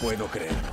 Puedo creerlo.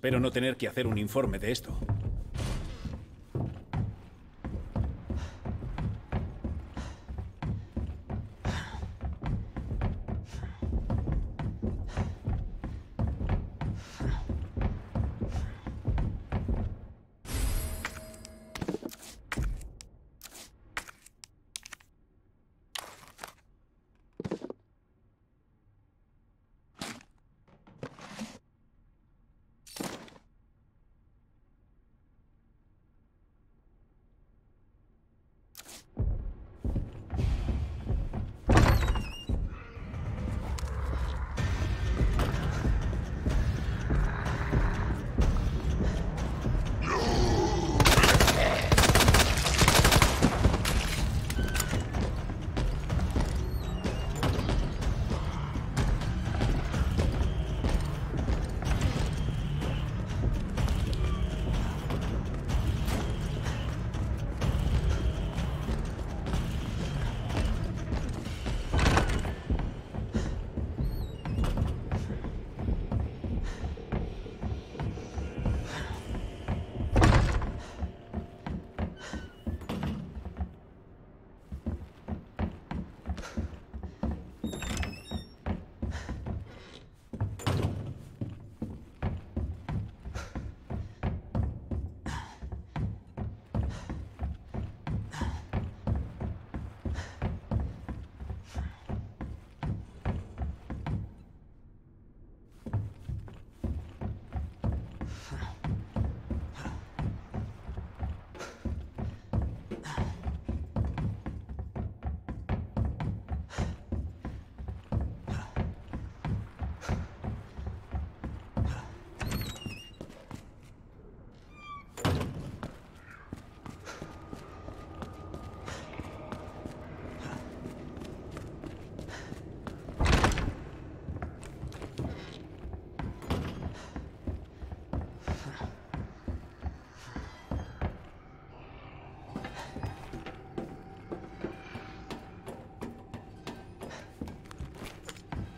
Espero no tener que hacer un informe de esto.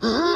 Mm-hmm.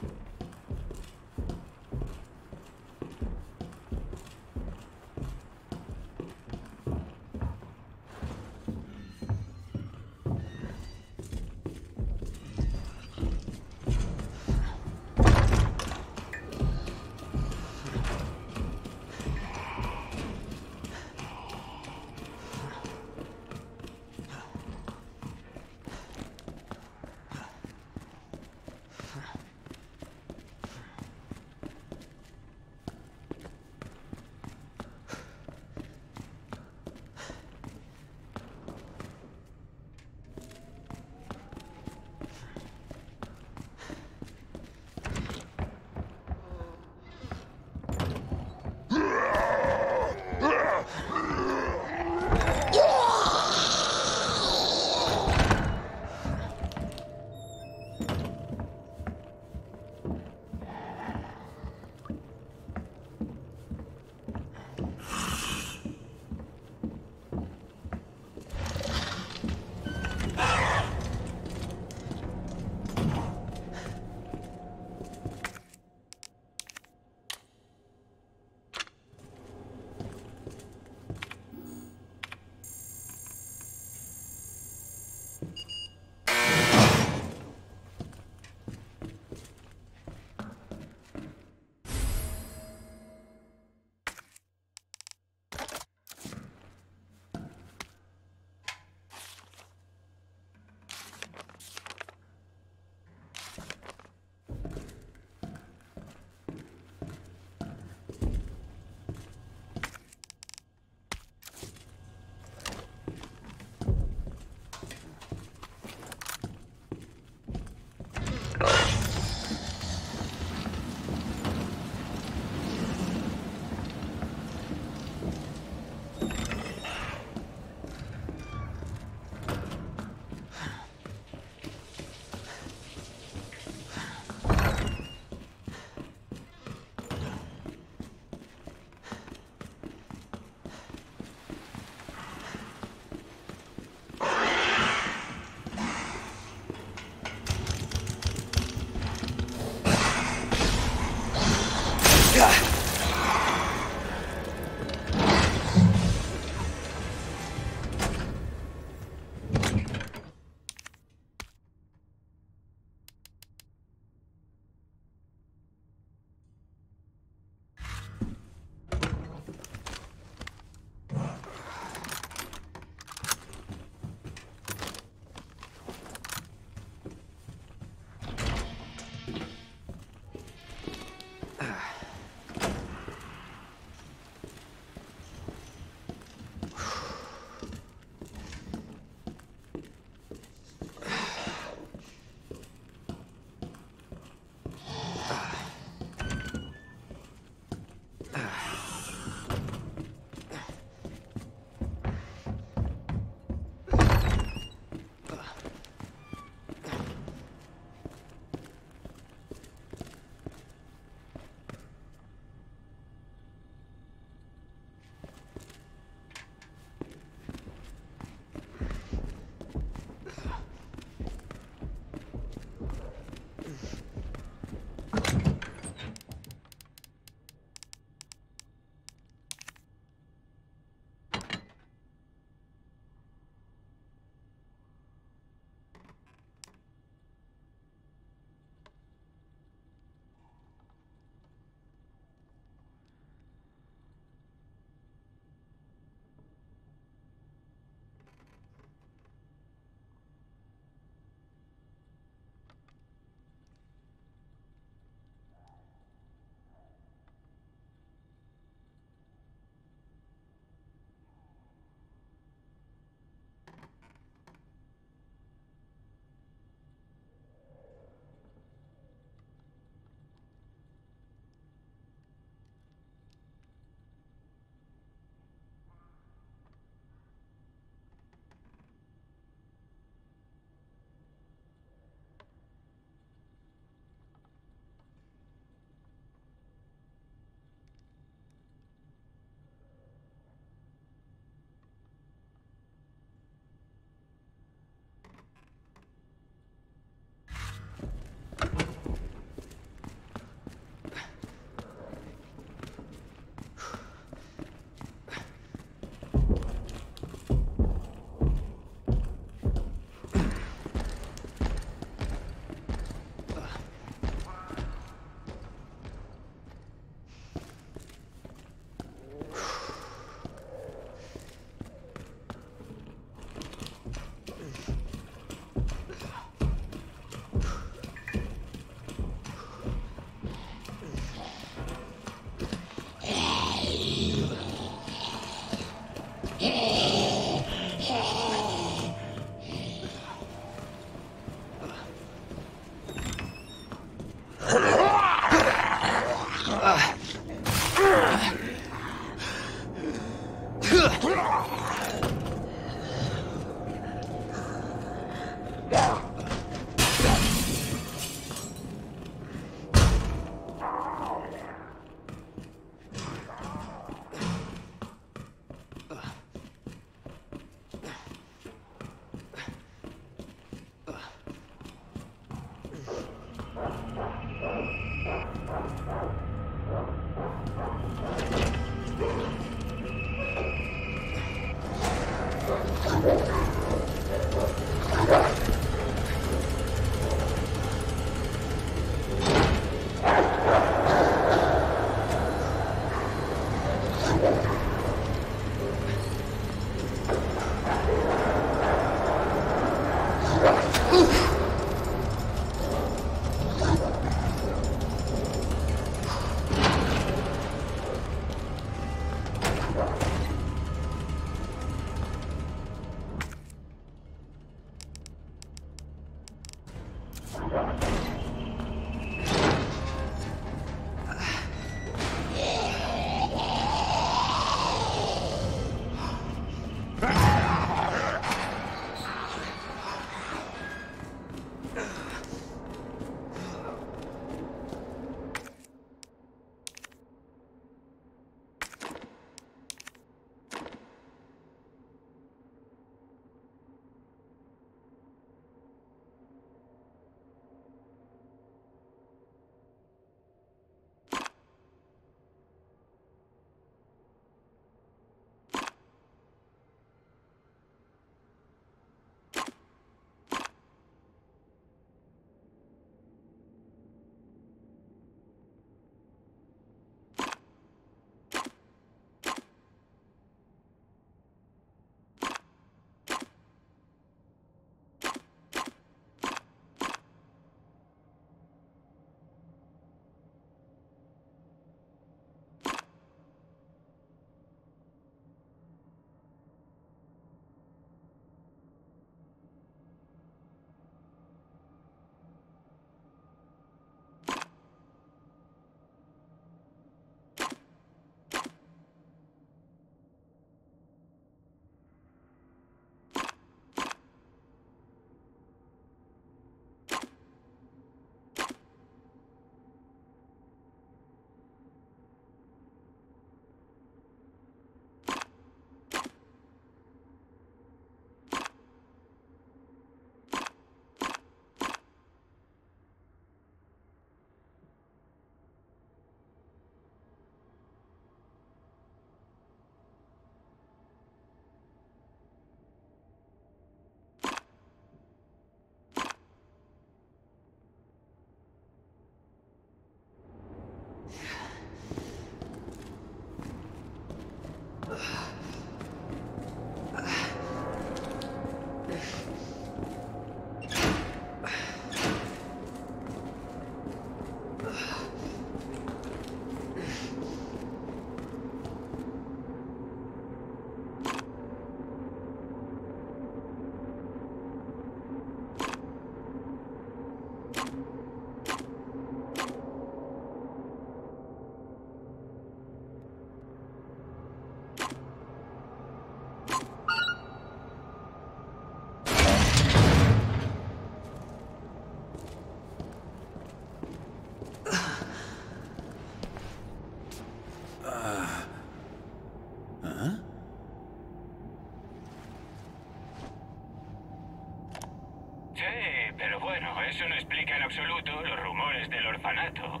Eso no explica en absoluto los rumores del orfanato.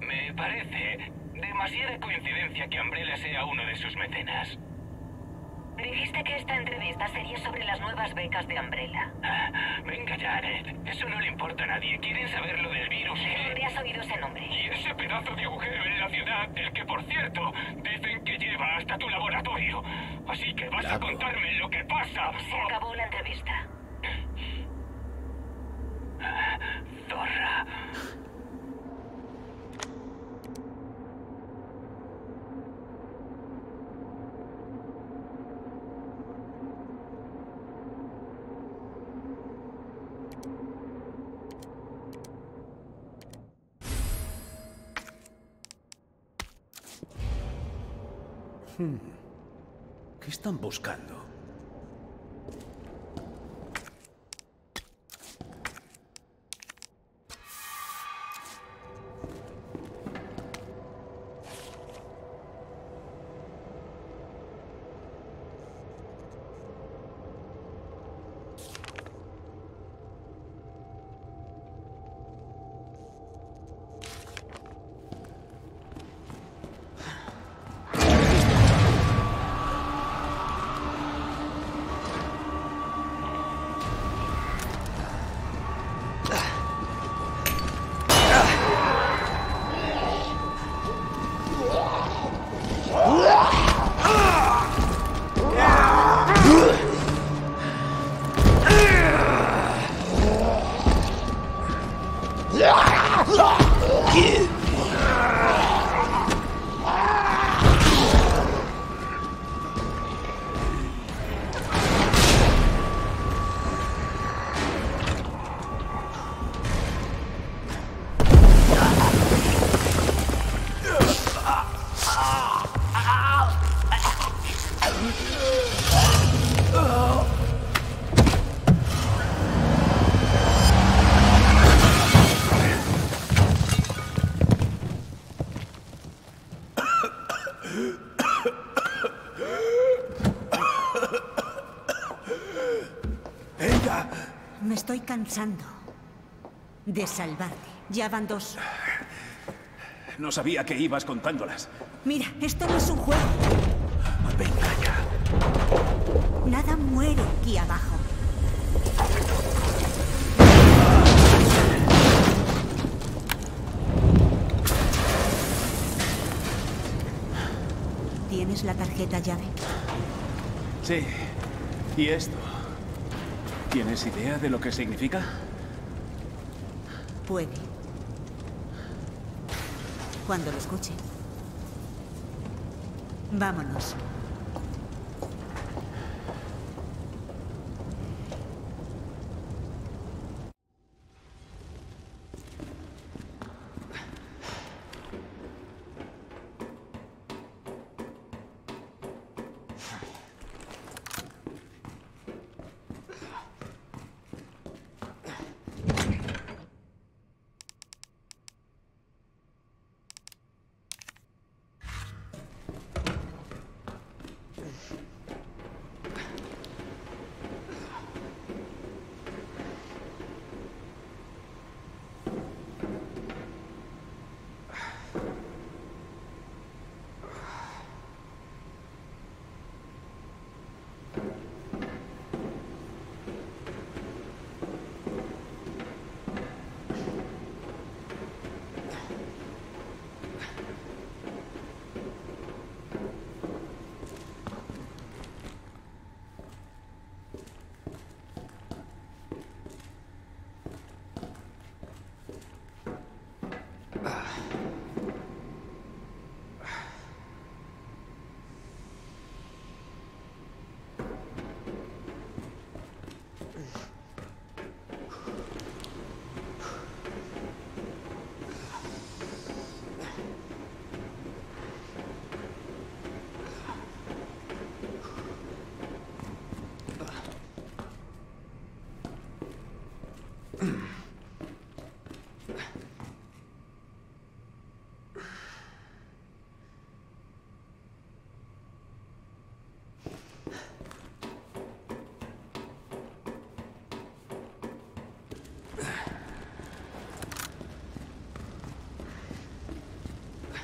Me parece demasiada coincidencia que Umbrella sea uno de sus mecenas. Dijiste que esta entrevista sería sobre las nuevas becas de Umbrella. Ah, venga ya, Eso no le importa a nadie. Quieren saber lo del virus ¿Dónde has oído ese nombre? Y ese pedazo de agujero en la ciudad, del que, por cierto, dicen que lleva hasta tu laboratorio. Así que vas a contarme lo que pasa. Se acabó la entrevista. Zorra. ¿Qué están buscando? Cansando de salvarte. Ya van dos. No sabía que ibas contándolas. Mira, esto no es un juego. Venga ya. Nada muere aquí abajo. ¿Tienes la tarjeta llave? Sí. ¿Y esto? ¿Tienes idea de lo que significa? Puede. Cuando lo escuche. Vámonos.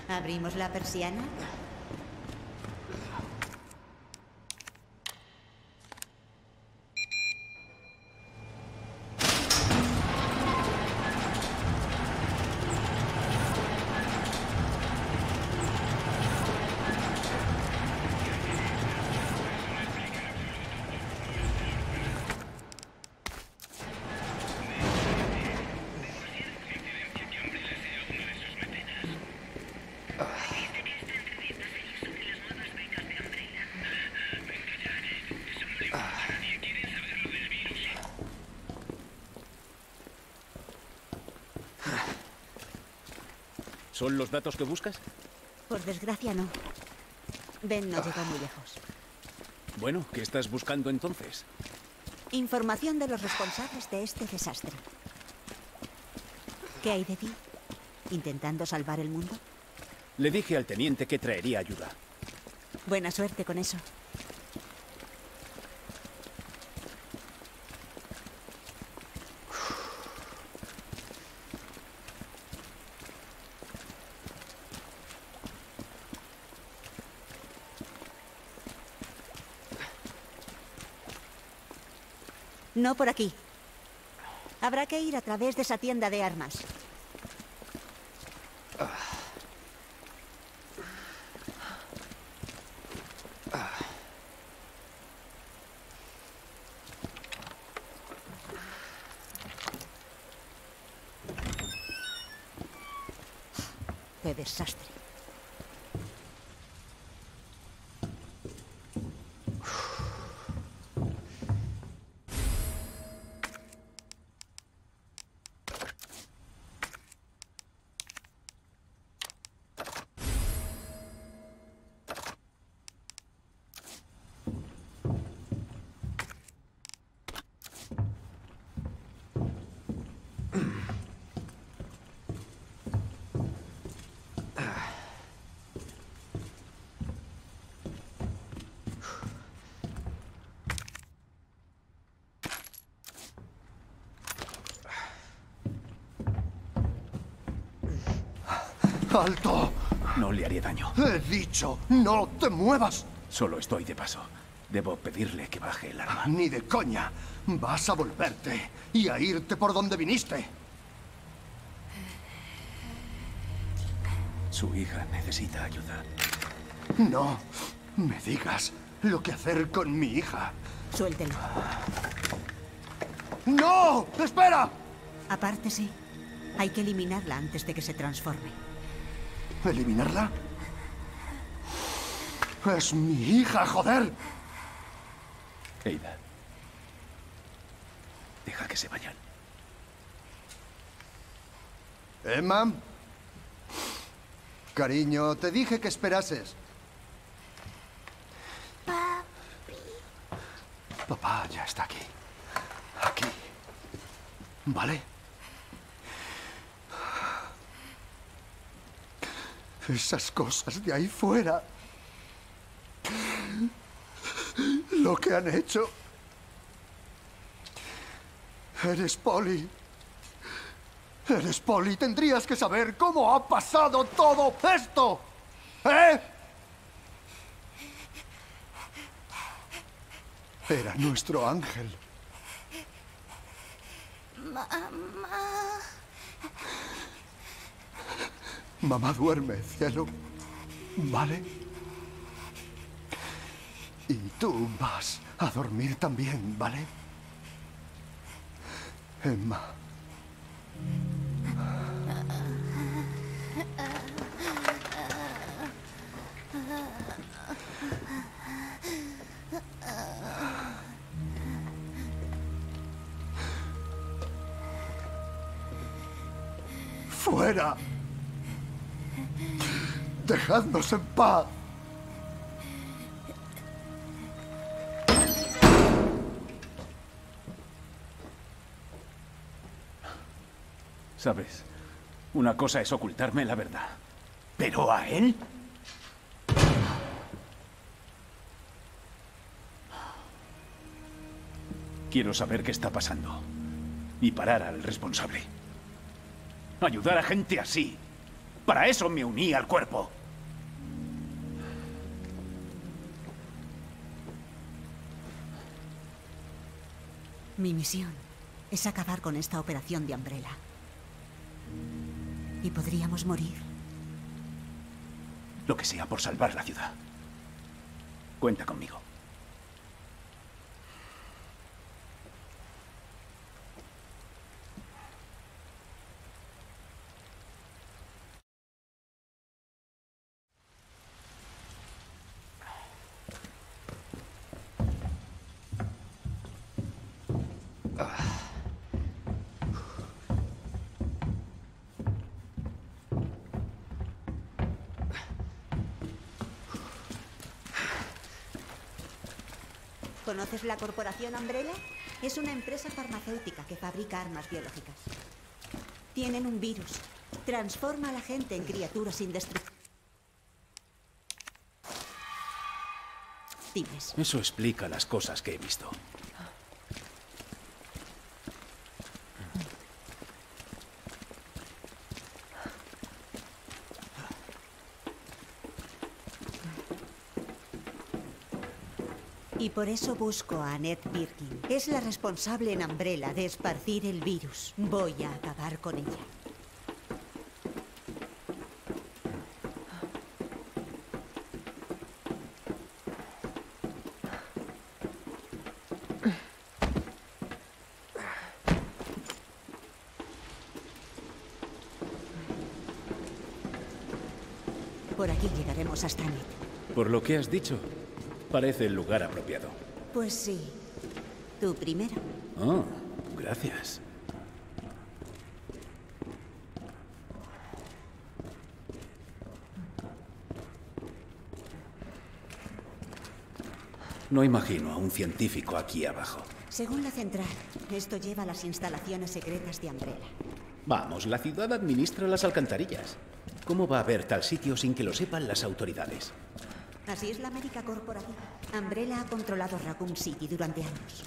¿Abrimos la persiana? ¿Son los datos que buscas? Por desgracia no. Ben no llegó muy lejos. Bueno, ¿qué estás buscando entonces? Información de los responsables de este desastre. ¿Qué hay de ti? ¿Intentando salvar el mundo? Le dije al teniente que traería ayuda. Buena suerte con eso. No por aquí. Habrá que ir a través de esa tienda de armas. ¡Qué desastre! ¡Alto! No le haré daño. He dicho, no te muevas. Solo estoy de paso. Debo pedirle que baje el arma. Ni de coña. Vas a volverte y a irte por donde viniste. Su hija necesita ayuda. No me digas lo que hacer con mi hija. Suéltelo. ¡No! ¡Espera! Apártese. Hay que eliminarla antes de que se transforme. ¿Eliminarla? Es mi hija, joder. Eida. Deja que se vayan. Emma. Cariño, te dije que esperases. Papá ya está aquí. Aquí. ¿Vale? Esas cosas de ahí fuera. Lo que han hecho. Eres Polly. Eres Polly. Tendrías que saber cómo ha pasado todo esto. ¿Eh? Era nuestro ángel. Mamá duerme, cielo. ¿Vale? Y tú vas a dormir también, ¿vale? Emma. Fuera. Dejadnos en paz. ¿Sabes? Una cosa es ocultarme la verdad. Pero a él... Quiero saber qué está pasando. Y parar al responsable. Ayudar a gente así. Para eso me uní al cuerpo. Mi misión es acabar con esta operación de Umbrella. Y podríamos morir. Lo que sea por salvar la ciudad. Cuenta conmigo. ¿Conoces la corporación Umbrella? Es una empresa farmacéutica que fabrica armas biológicas. Tienen un virus. Transforma a la gente en criaturas indestructibles. Eso explica las cosas que he visto. Por eso busco a Annette Birkin. Es la responsable en Umbrella de esparcir el virus. Voy a acabar con ella. Por aquí llegaremos hasta Annette. Por lo que has dicho, parece el lugar apropiado. Pues sí. Tú primero. Oh, gracias. No imagino a un científico aquí abajo. Según la central, esto lleva a las instalaciones secretas de Umbrella. Vamos, la ciudad administra las alcantarillas. ¿Cómo va a haber tal sitio sin que lo sepan las autoridades? Así es la América corporativa. Umbrella ha controlado Raccoon City durante años.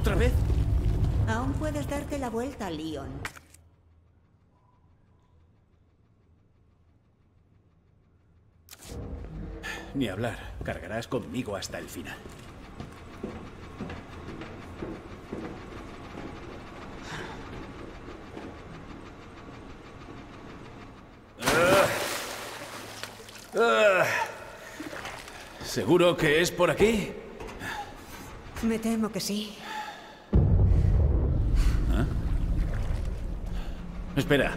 ¿Otra vez? Aún puedes darte la vuelta, Leon. Ni hablar. Cargarás conmigo hasta el final. ¿Seguro que es por aquí? Me temo que sí. Espera.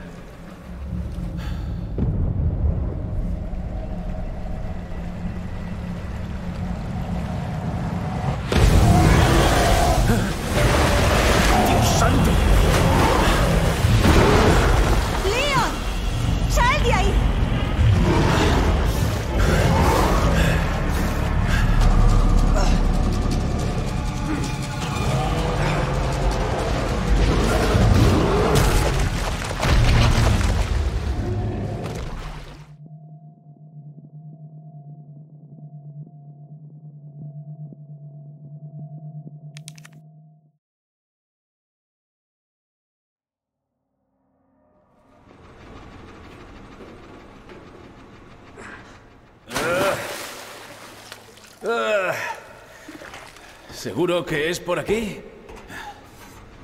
¿Seguro que es por aquí?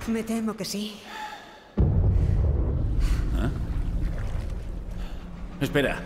Me temo que sí. Espera.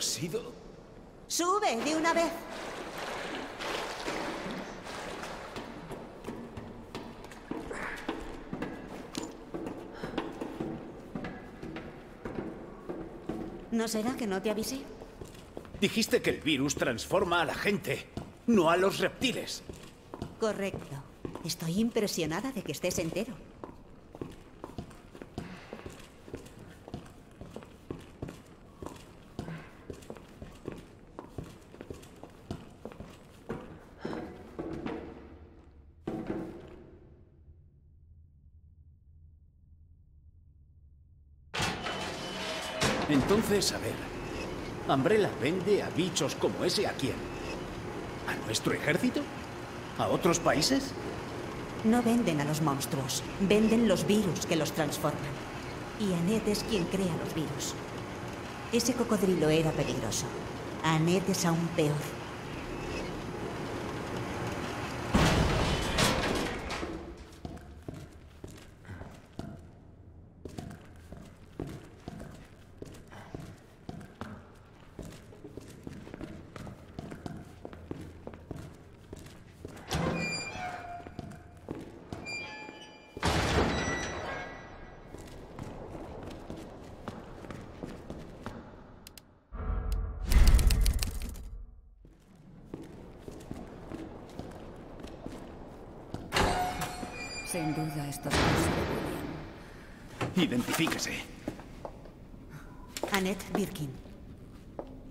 Ha sido? Sube de una vez. ¿No será que no te avisé? Dijiste que el virus transforma a la gente, no a los reptiles. Correcto. Estoy impresionada de que estés entero. Ver. ¿Umbrella vende a bichos como ese a quién? ¿A nuestro ejército? ¿A otros países? No venden a los monstruos, venden los virus que los transforman. Y Annette es quien crea los virus. Ese cocodrilo era peligroso. Annette es aún peor.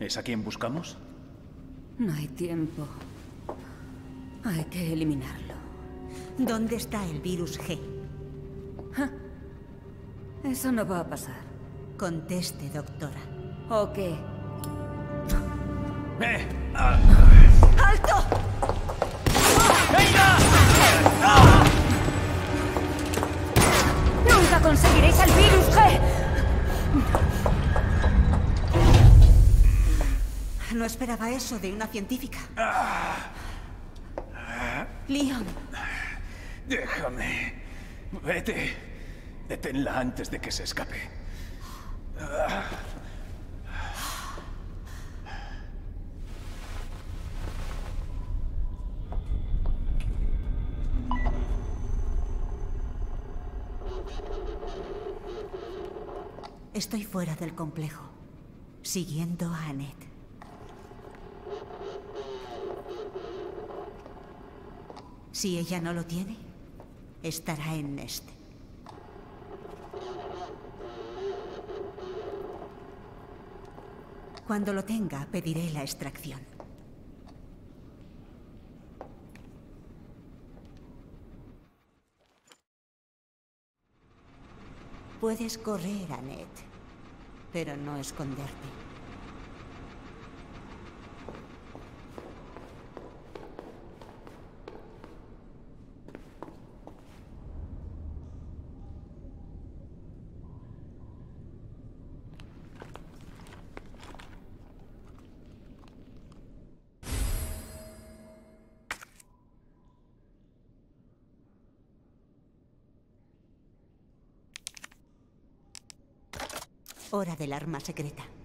¿Es a quien buscamos? No hay tiempo. Hay que eliminarlo. ¿Dónde está el virus G? Eso no va a pasar. Conteste, doctora. ¿O qué? ¡Eh! ¡Alto! ¡Nunca conseguiréis el virus G! No esperaba eso de una científica. Leon, Déjame. Vete. Deténla antes de que se escape. estoy fuera del complejo, siguiendo a Annette. Si ella no lo tiene, estará en Nest. Cuando lo tenga, pediré la extracción. Puedes correr, Annette, pero no esconderte. Del arma secreta.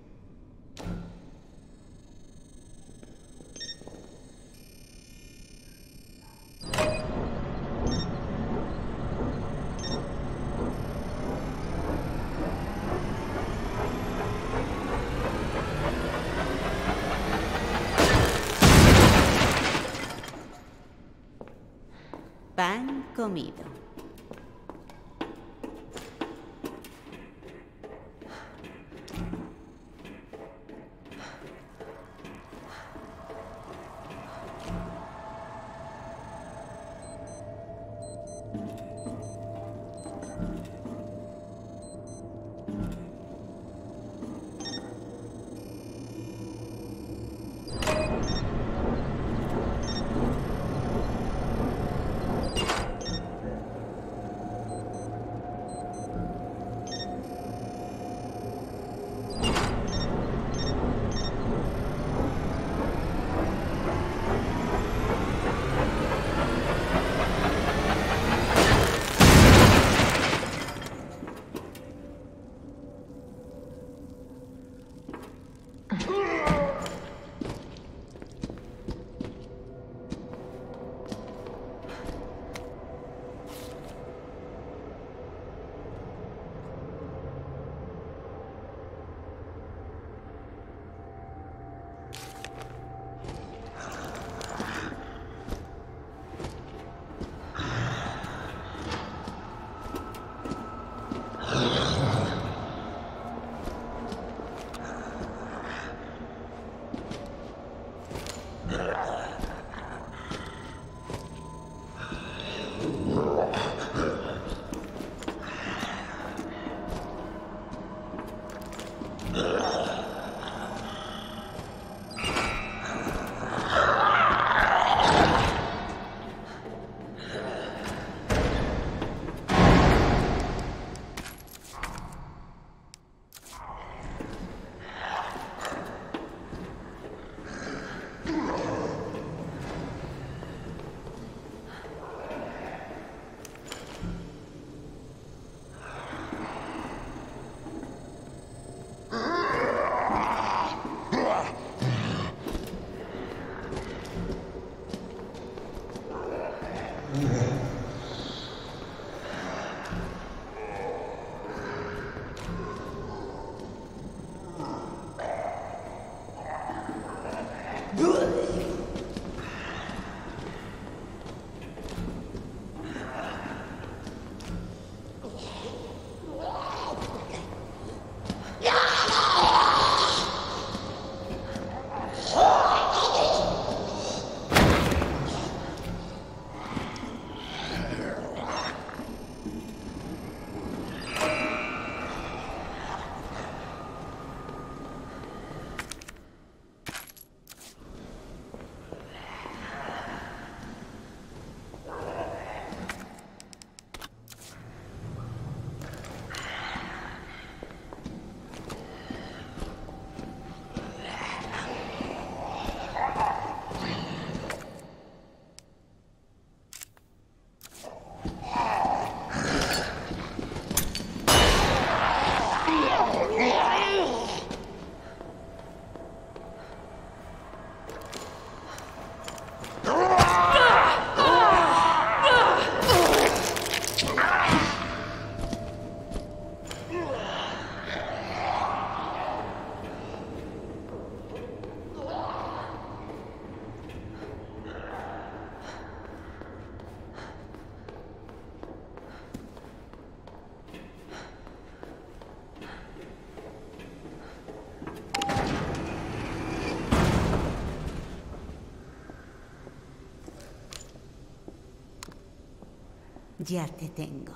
Ya te tengo.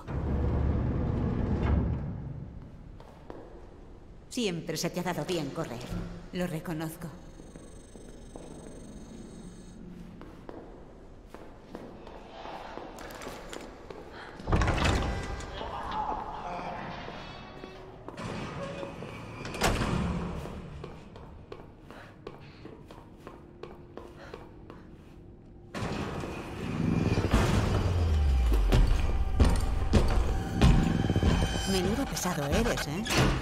Siempre se te ha dado bien correr. Lo reconozco. Eres, ¿eh?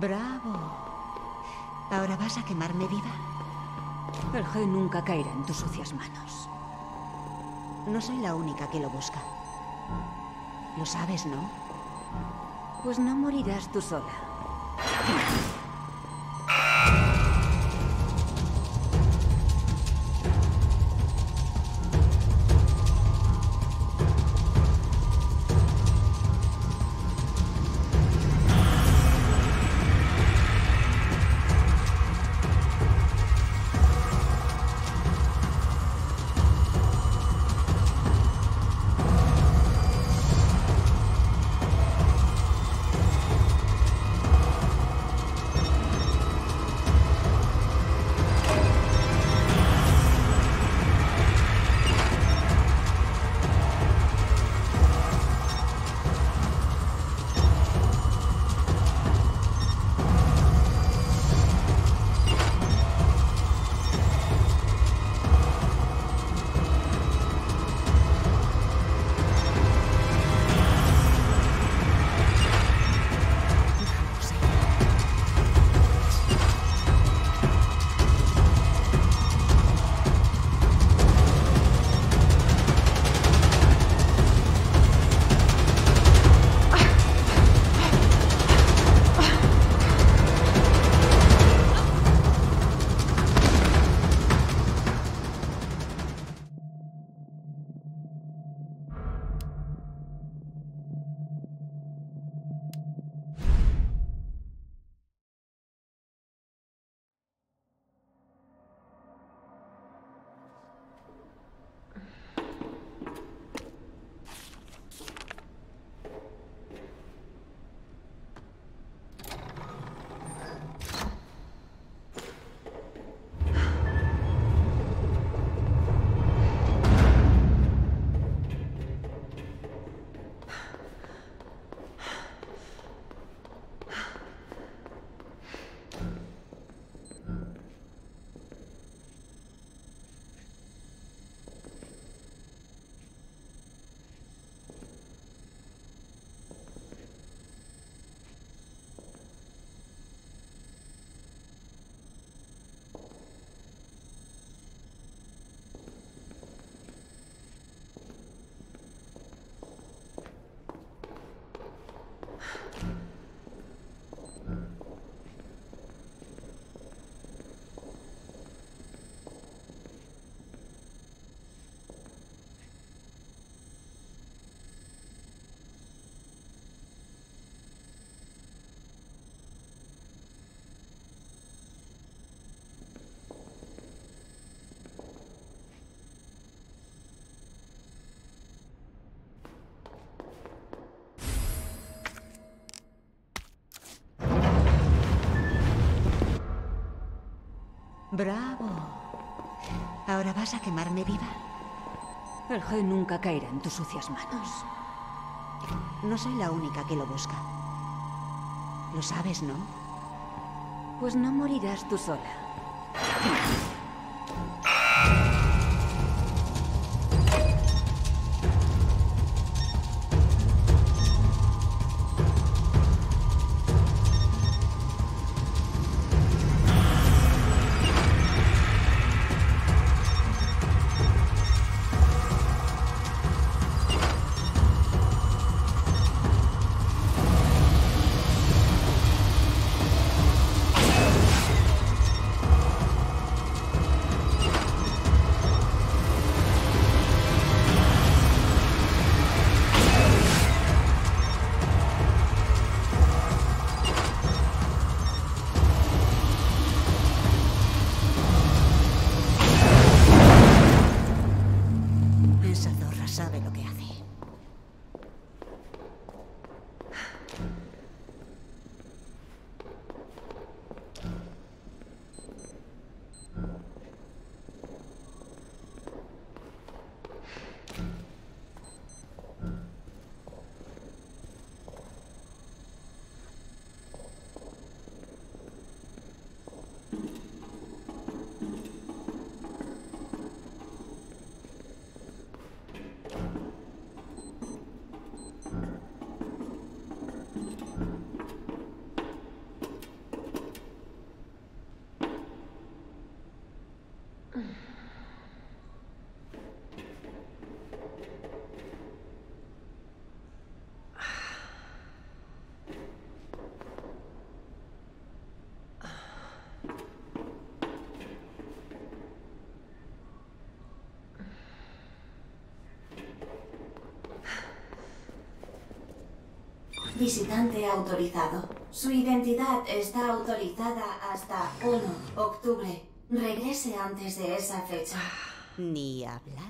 Bravo. ¿Ahora vas a quemarme viva? El G nunca caerá en tus sucias manos. No soy la única que lo busca. Lo sabes, ¿no? Pues no morirás tú sola. Bravo. ¿Ahora vas a quemarme viva? El G nunca caerá en tus sucias manos. No soy la única que lo busca. Lo sabes, ¿no? Pues no morirás tú sola. Visitante autorizado. Su identidad está autorizada hasta 1 octubre. Regrese antes de esa fecha. Ni hablar.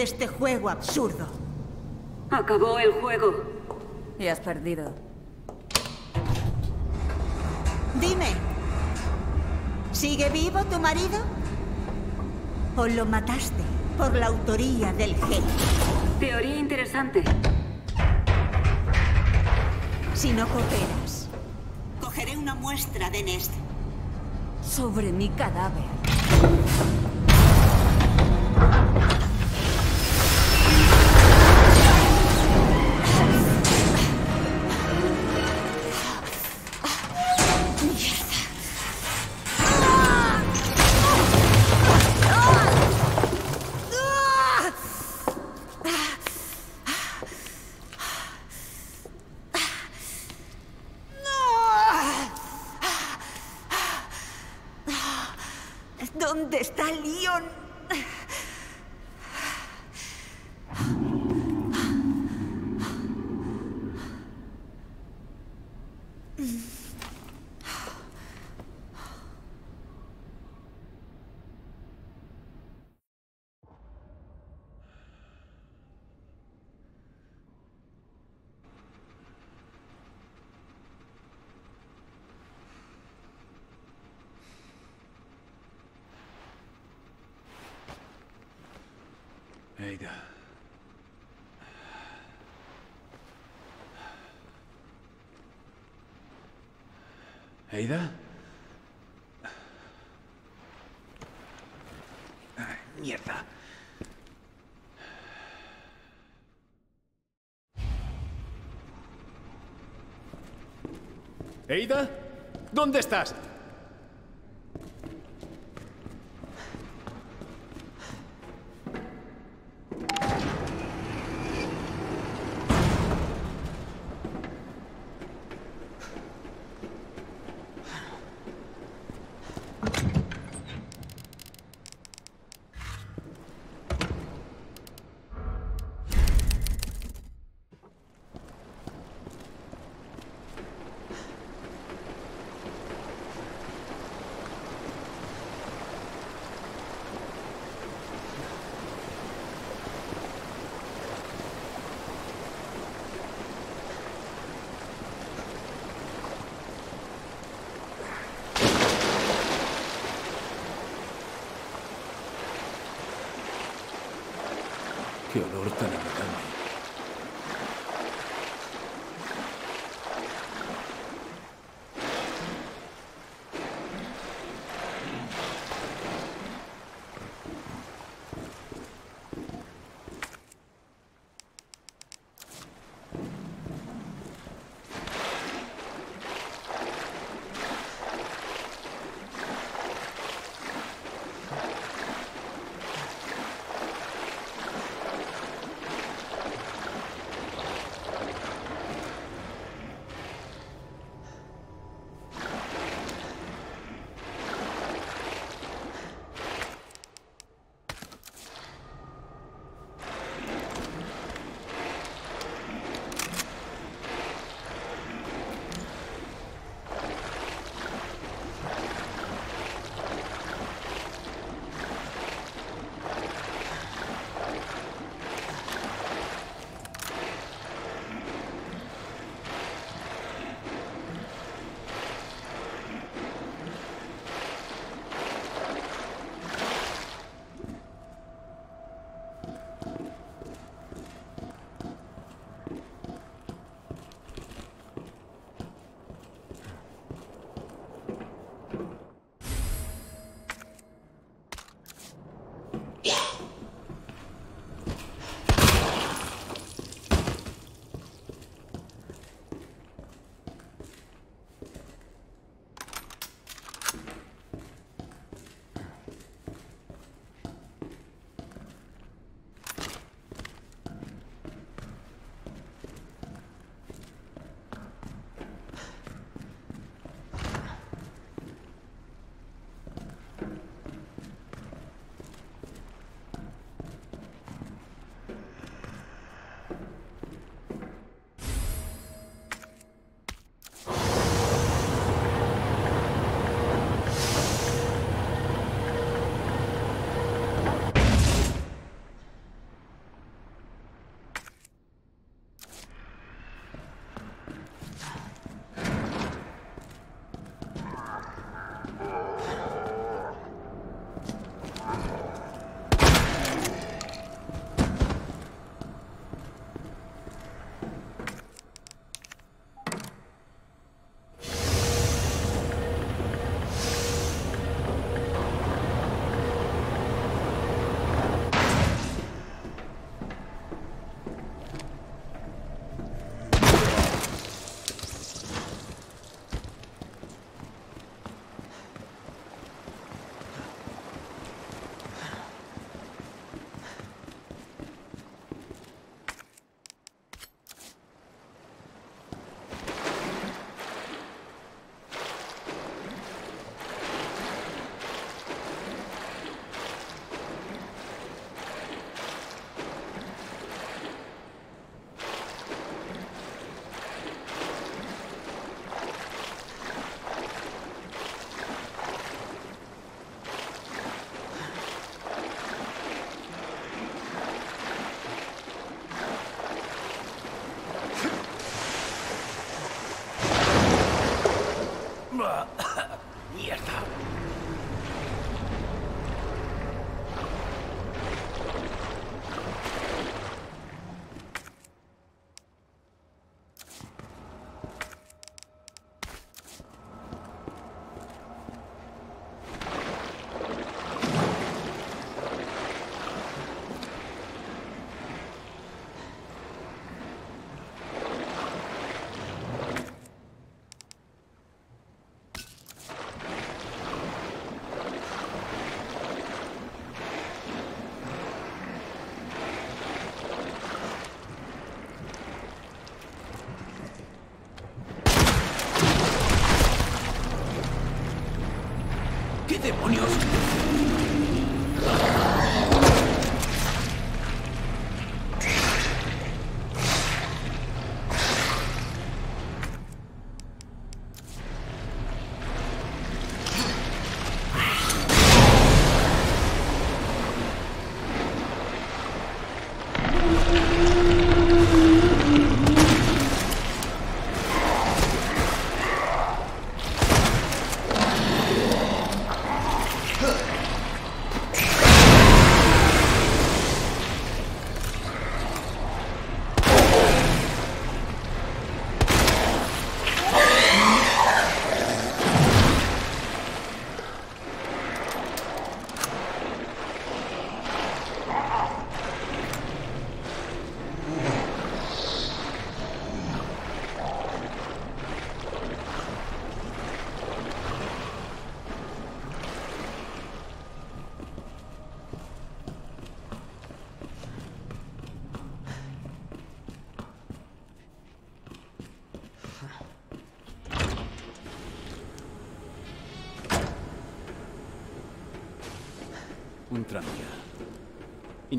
De este juego absurdo. Acabó el juego. Y has perdido. Dime, ¿sigue vivo tu marido? ¿O lo mataste por la autoría del gen? Teoría interesante. Si no cooperas, cogeré una muestra de Nest. Sobre mi cadáver. Ada. ¿Ada? Mierda. ¿Ada? ¿Dónde estás? videos.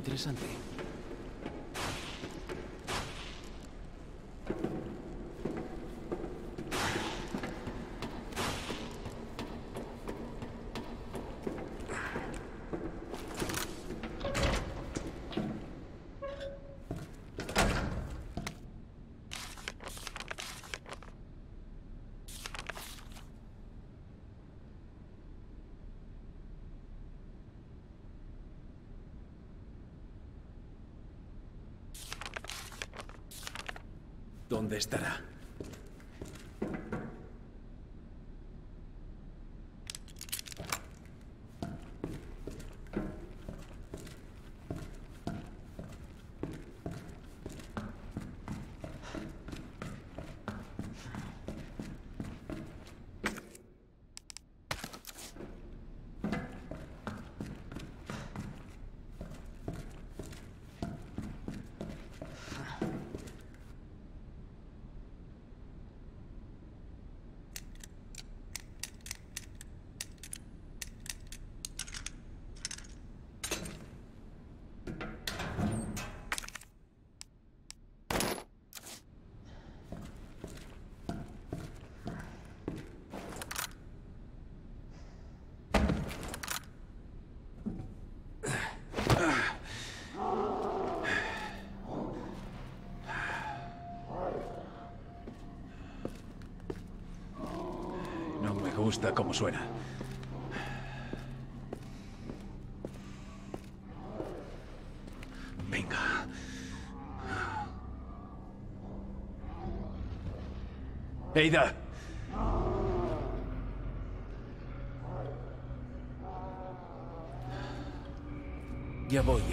Interesante. ¿Dónde estará? No me gusta cómo suena. Venga. Eida. Ya voy.